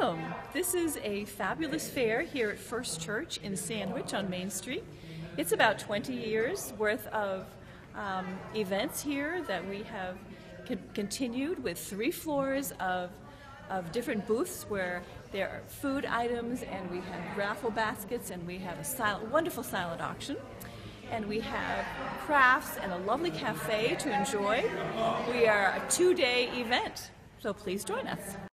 Welcome. This is a fabulous fair here at First Church in Sandwich on Main Street. It's about 20 years worth of um, events here that we have co- continued with three floors of, of different booths where there are food items and we have raffle baskets and we have a silent, wonderful silent auction. And we have crafts and a lovely cafe to enjoy. We are a two day event, so please join us.